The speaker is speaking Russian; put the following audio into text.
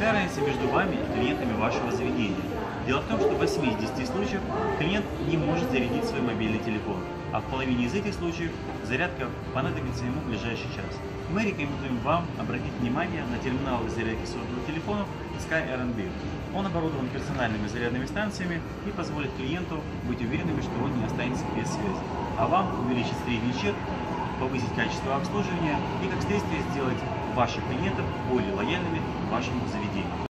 Какая разница между вами и клиентами вашего заведения? Дело в том, что в 8 из 10 случаев клиент не может зарядить свой мобильный телефон, а в половине из этих случаев зарядка понадобится ему в ближайший час. Мы рекомендуем вам обратить внимание на терминалы зарядки сотовых телефонов Sky R&B. Он оборудован персональными зарядными станциями и позволит клиенту быть уверенным, что он не останется без связи. А вам увеличить средний чек, повысить качество обслуживания и, как следствие, сделать ваших клиентов более лояльными вашему заведению.